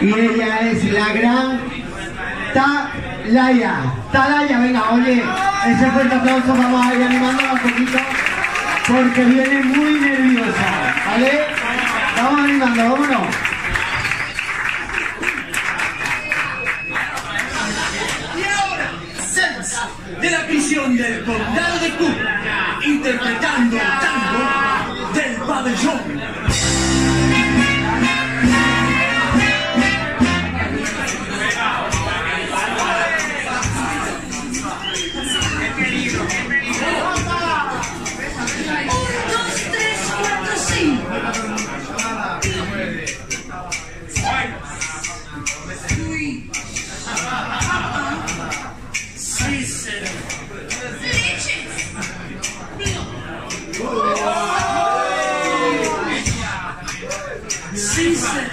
Y ella es la gran Talaya. Talaya, venga, oye, ese fuerte aplauso, vamos a ir animándola un poquito, porque viene muy nerviosa, ¿vale? Vamos animando, vámonos. de la prisión del condado de Cuba, interpretando el tango del pabellón.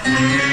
Yeah.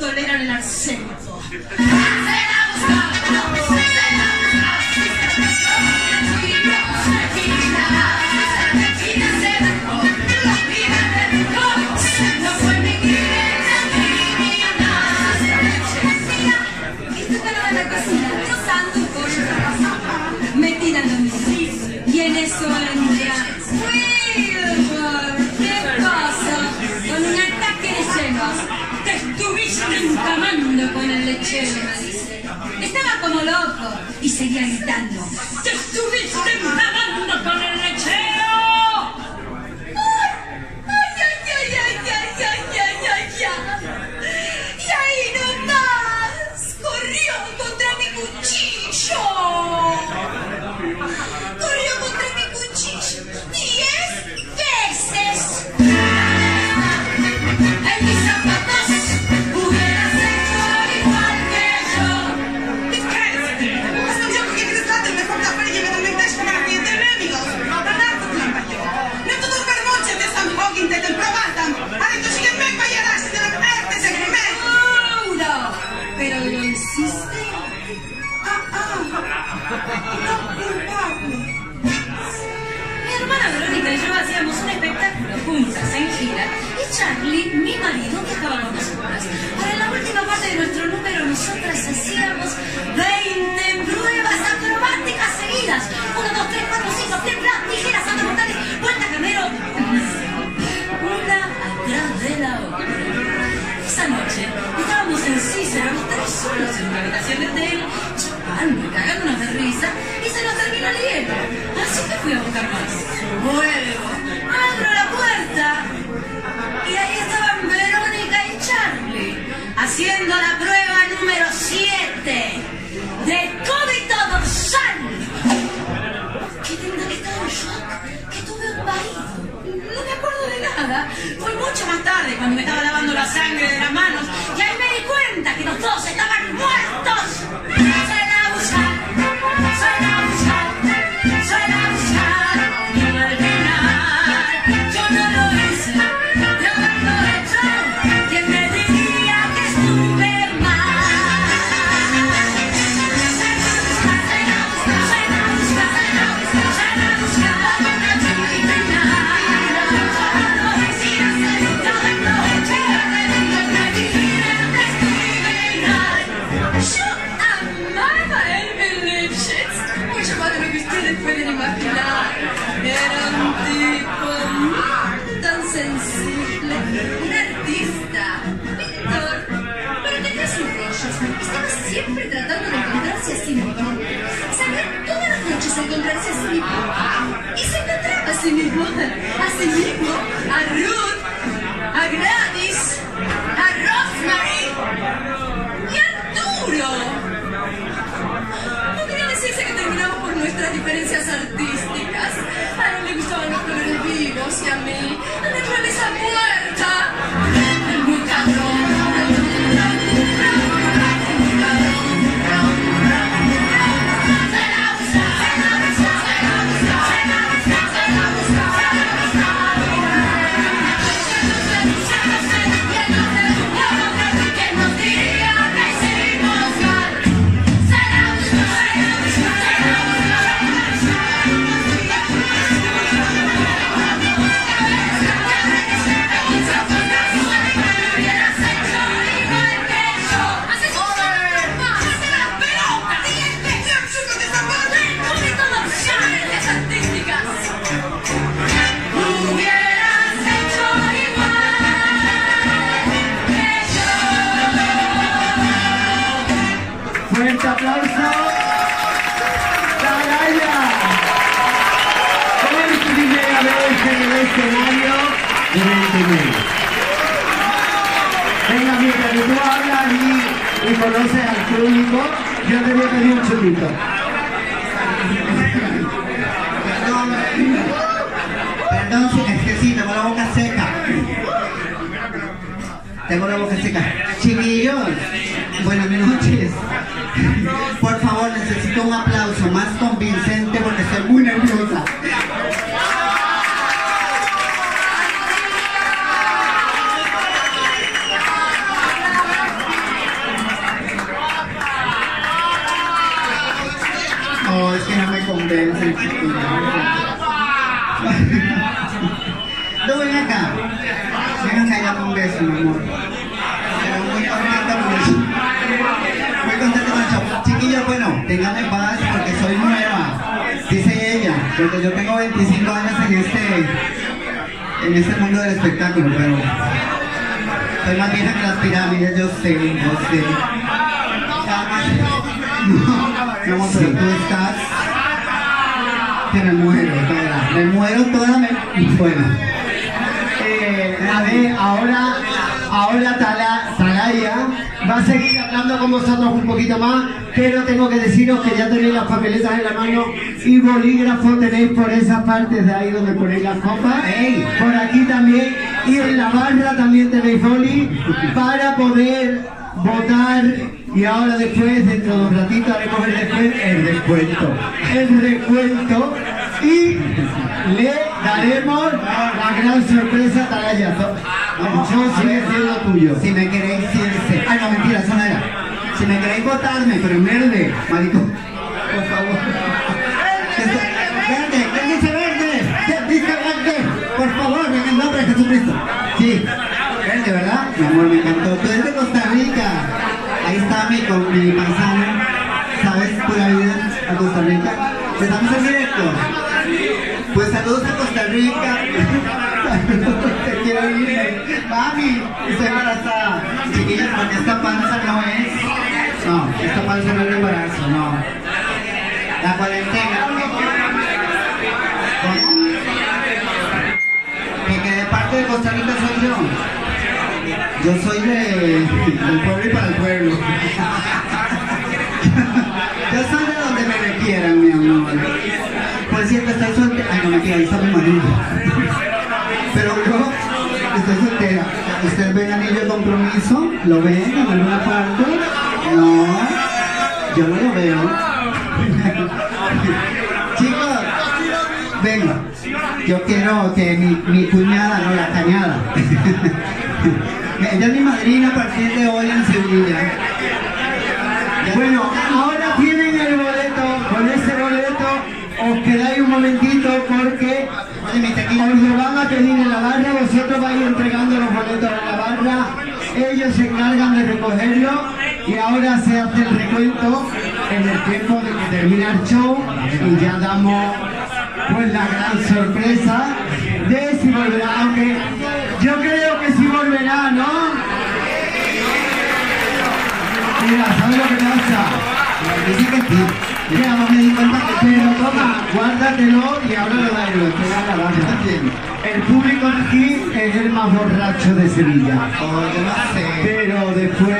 toleran el arsénico. ya están. Siempre tratando de encontrarse a sí mismo. Salía todas las noches a encontrarse a sí mismo. Y se encontraba a sí mismo, a sí mismo, a Ruth, a Gladys, a Rosemary y Arturo. Podría decirse que terminamos por nuestras diferencias artísticas. A él le gustaban los colores vivos y a mí la naturaleza muerta. En el escenario de Ventimiglia. Venga, mientras que tú hablas y, y conoces al público, yo te voy a pedir un chupito. Perdón, si es que sí, tengo la boca seca. Tengo la boca seca. Chiquillos, buenas noches. Yo tengo 25 años en este, en este mundo del espectáculo, pero soy más vieja que las pirámides, yo sé, yo sé. No, pero tú estás que me muero toda, me muero toda, me... bueno. Eh, a ver, ahora, ahora Tala- Talaya va a seguir hablando con vosotros un poquito más, pero tengo que deciros que ya tenéis las papeletas en la mano y bolígrafo tenéis por esas partes de ahí donde ponéis las copas. Ey. Por aquí también, y en la barra también tenéis boli para poder votar y ahora después, dentro de un ratito, haremos el descuento, el descuento, el recuento y le daremos la gran sorpresa a Talaya. Show sigue siendo tuyo. Si me queréis irse. Ay, no, mentira, eso no era. Si me queréis votarme, pero en verde, marico. Por favor. Verde, ¿quién dice verde? ¿Quién dice verde? Por favor, en el nombre de Jesucristo. Sí, verde, ¿verdad? Mi amor, me encantó. Tú eres de Costa Rica. Ahí está mi, con mi paisano. ¿Sabes? Pura vida a Costa Rica. Estamos en directo. Pues saludos a Costa Rica. Quiero ir. Mami, estoy embarazada. Chiquillas, porque esta panza no es. No, esta panza no es embarazo, no. La cuarentena. Que, de parte de Costa Rica soy yo. Yo soy de, del pueblo y para el pueblo. Yo soy de donde me requieran, mi amor. Por cierto, estoy soltera. Ay, no, mentira, ahí está mi marido. Pero yo ¿Usted ve el anillo de compromiso? ¿Lo ven en alguna parte? No, yo no lo veo. Chicos, venga, yo quiero que mi, mi cuñada, no la cañada. Ella mi madrina a partir de hoy en Sevilla. Bueno, ahora tienen el boleto, con ese boleto os quedáis un momentito porque. Os lo van a pedir en la barra, vosotros vais entregando los boletos en la barra, ellos se encargan de recogerlo y ahora se hace el recuento en el tiempo de que termina el show y ya damos pues la gran sorpresa de si volverá, aunque yo creo que sí volverá, ¿no? Mira, ¿sabes lo que pasa? Dice que sí. Ya no me di cuenta que pero toma, guárdatelo y ahora lo da. El público aquí es el más borracho de Sevilla. Oh, yo no sé. Pero después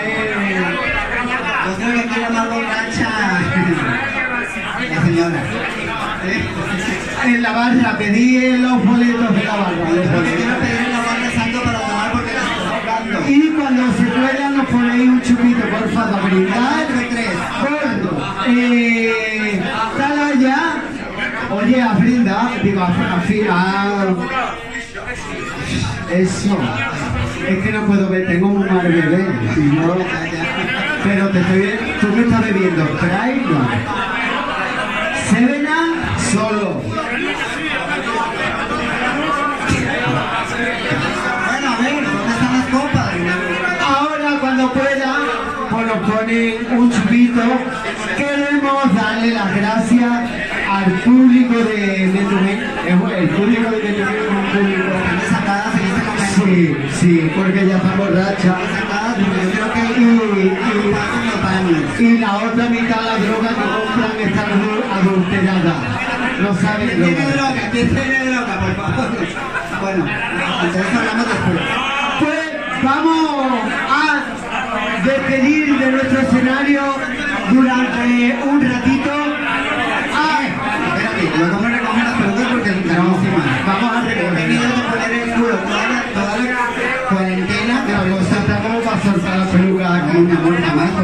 Yo creo que aquí la más borracha. La señora. en la barra pedí los boletos de la barra. boletos. quiero pedir la barra santo para tomar porque la estoy ahorrando. Y cuando se pueda nos ponéis un chupito, por favor, brindar. Eh, Talaya. Oye, a brindar, digo, a, a, fi- a- Eso. Es que no puedo ver, tengo un mal bebé. Si no, pero te estoy tú me estás bebiendo. Sprite no. Sevena solo. Bueno, a ver, ¿dónde están las copas? Ahora cuando pueda, pues nos ponen un Queremos darle las gracias al público de Metromén. El público de Metromén es un público. En este. Sí, sí, porque ya está borracha. Y, la otra mitad, la droga que compran está adul- adulterada. No saben ¿Quién tiene droga. droga? ¿Quién tiene droga, por favor? Bueno, entonces hablamos después. Pues vamos a despedir de nuestro escenario durante un ratito. Ah, Espérate, luego me recogen las pelotas porque es no, carísima. vamos a He recoger. venido de poner el culo toda la, toda la cuarentena. La cosa está como para soltar la peluca Ay, aquí. mi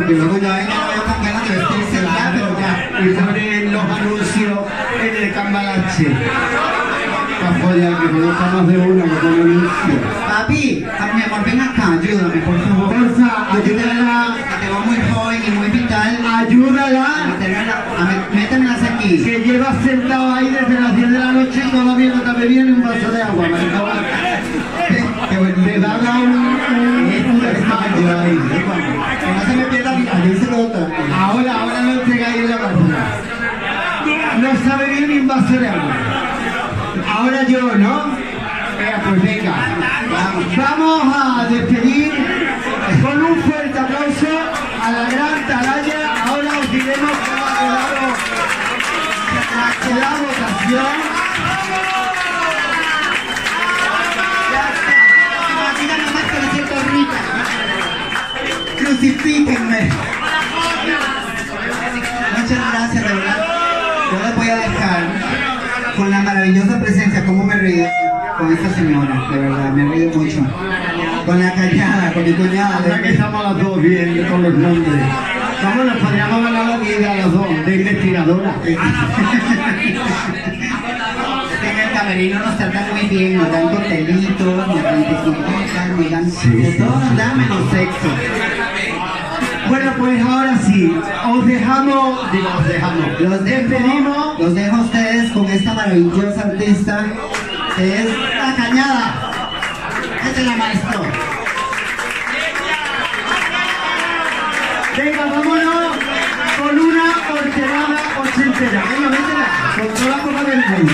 porque luego vengo yo con ganas de vestirse ya, pero ya. Y ponen los anuncios en el cambalache. Para que conozca más de uno que pone anuncios. Papi, a- mi amor, ven acá, ayúdame, por favor. Te ayúdala, que te veo muy joven y muy vital. ayúdala. A me- Métemelas aquí. que lleva sentado ahí desde las 10 de la noche y todavía no te ni un vaso de agua, maricón. Qué bonito. Te va a dar un, un, un desmayo ahí. Que no se me pierda ni aquí se nota. Ahora, ahora lo entregáis en la barra. No sabe bien ni un vaso de agua. Ahora yo, ¿no? Venga, pues venga. Vamos a despedir con un fuerte aplauso a la gran Talaya. Ahora os diremos cómo ha quedado la votación. Crucifíquenme. De verdad, me reí mucho. Con la callada, con mi cuñada. Ahora que estamos las dos bien con los nombres. Vamos, nos podríamos ganar la vida a las dos de investigadora. En el camerino nos tratan muy bien, nos dan coctelitos, nos dan tequilas, nos dan de todo, nos dan menos sexo. Bueno, pues ahora sí, os dejamos, digo, os dejamos, Los despedimos, los dejo a ustedes con esta maravillosa artista es La Cañada. Échela, maestro. Venga, vámonos con una horterada ochentera. Venga, métela, con toda la copa del mundo.